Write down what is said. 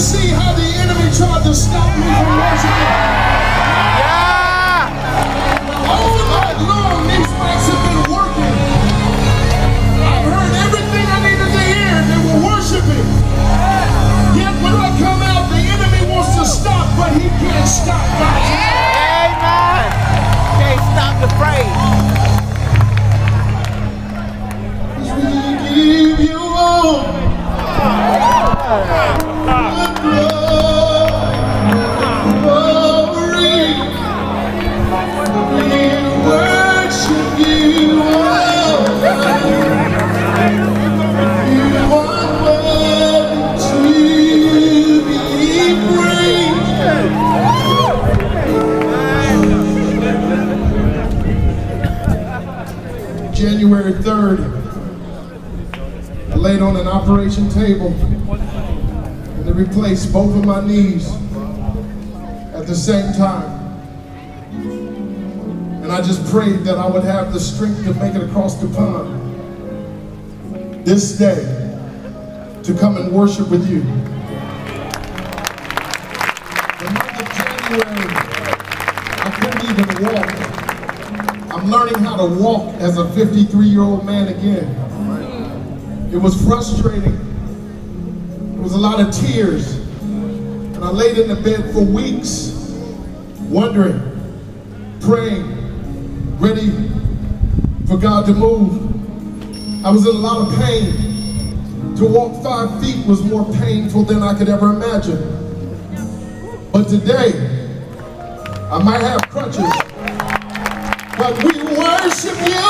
see January 3rd. I laid on an operation table and they replaced both of my knees at the same time. And I just prayed that I would have the strength to make it across the pond this day to come and worship with you. The month of January, I couldn't even walk. I'm learning how to walk as a 53 year old man again. It was frustrating. There was a lot of tears. And I laid in the bed for weeks, wondering, praying, ready for God to move. I was in a lot of pain. To walk five feet was more painful than I could ever imagine. But today, I might have crutches, but we worship you!